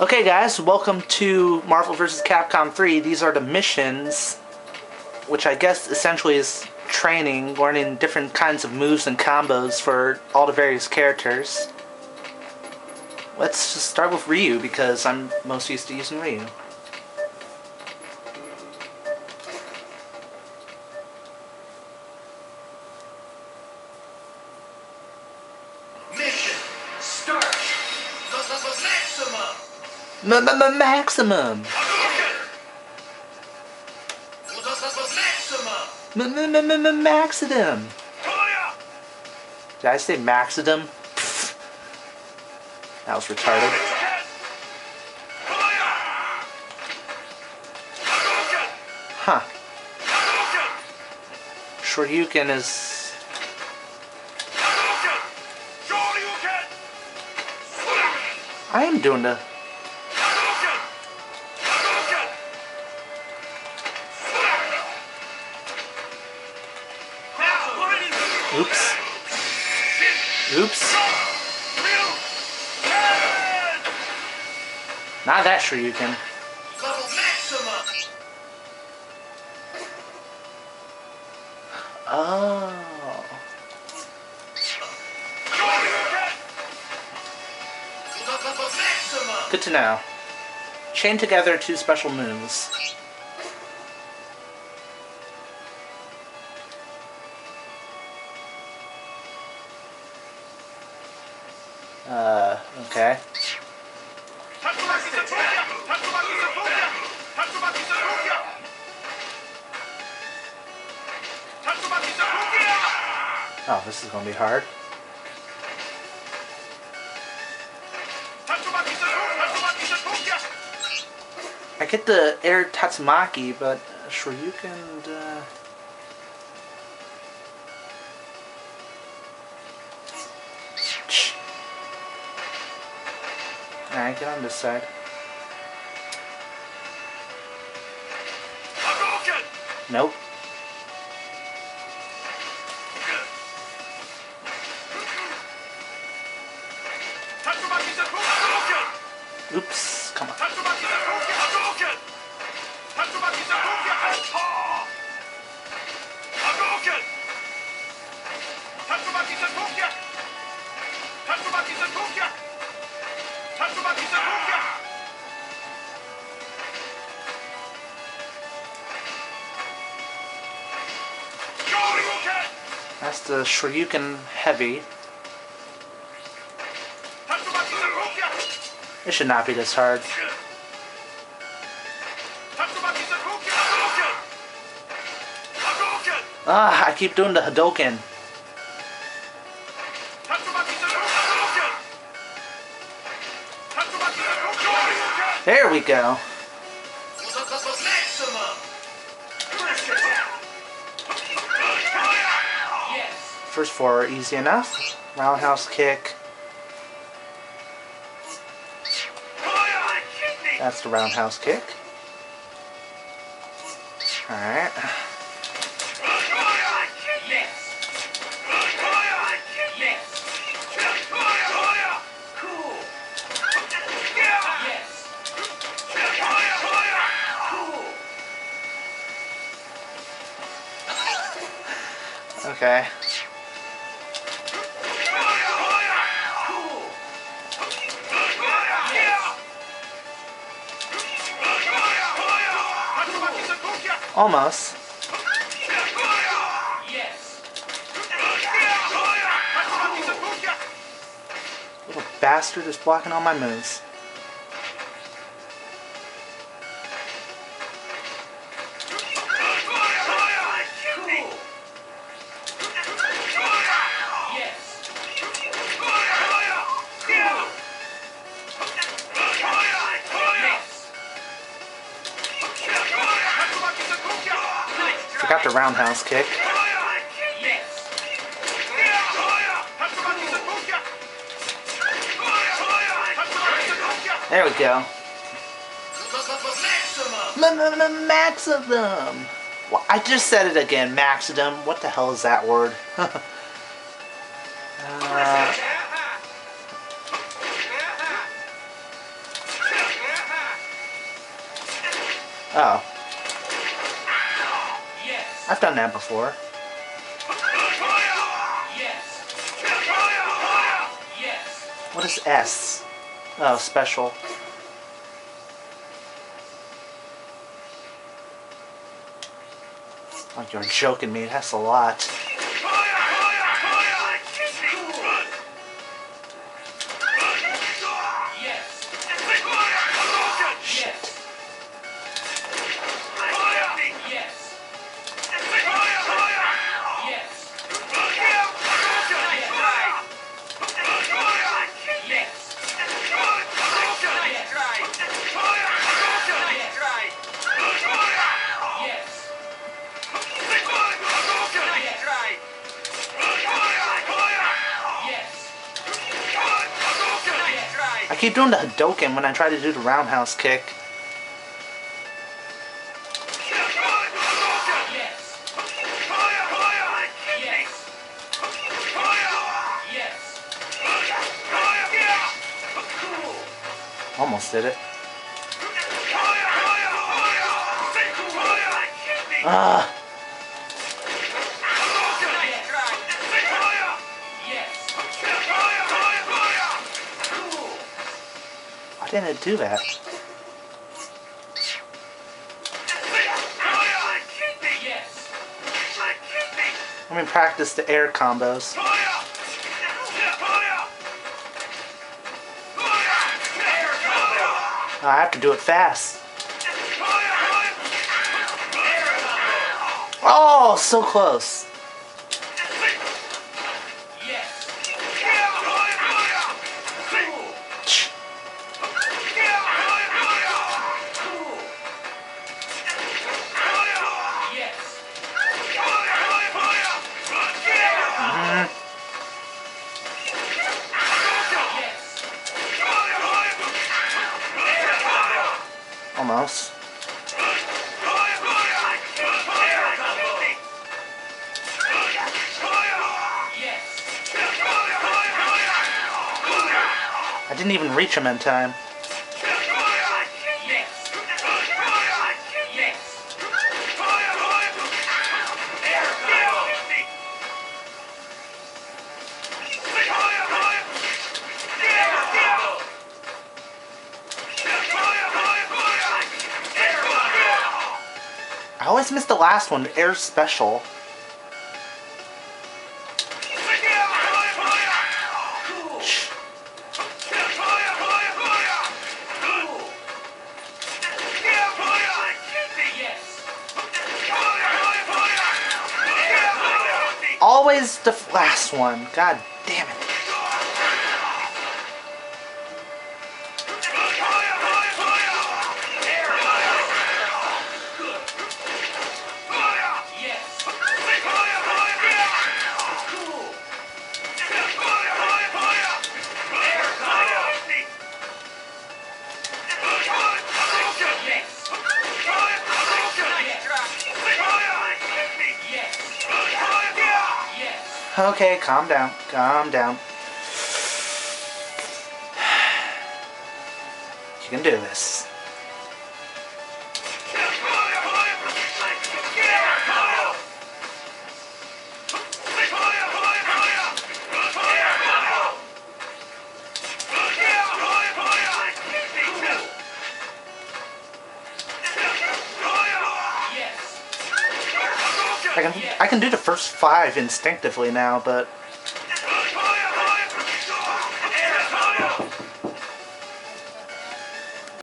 Okay guys, welcome to Marvel vs. Capcom 3. These are the missions, which I guess essentially is training, learning different kinds of moves and combos for all the various characters. Let's just start with Ryu because I'm most used to using Ryu. Maximum. Toya. Did I say maxidum? Pfft. That was retarded. Huh. Shoryuken is... I am doing the... Oops. Oops. Not that Shoryuken. Level maximum. Oh. Good to know. Chain together two special moves. Satoya. Oh, this is gonna be hard. I get the air Tatsumaki, but Shoryuken, uh... Alright, get on this side. Nope. That's the Shoryuken Heavy. It should not be this hard. Ah, I keep doing the Hadoken. There we go. First four are easy enough. Roundhouse kick. That's the roundhouse kick. Alright. Okay. Almost. Little bastard is blocking all my moves. Roundhouse kick. There we go. Maximum. Maximum! Well, I just said it again, Maxidum. What the hell is that word? uh, I've done that before. What is S? Oh, special. Oh, you're joking me. That's a lot. Keep doing the Hadoken when I try to do the roundhouse kick. Yes. Yes. Cool. Almost did it. Ah, didn't it do that? Let me practice the air combos. I have to do it fast. Oh, so close. Almost. I didn't even reach him in time. I always miss the last one, air special. Always the last one. God damn Okay, calm down. Calm down. You can do this. I can I can do the first five instinctively now, but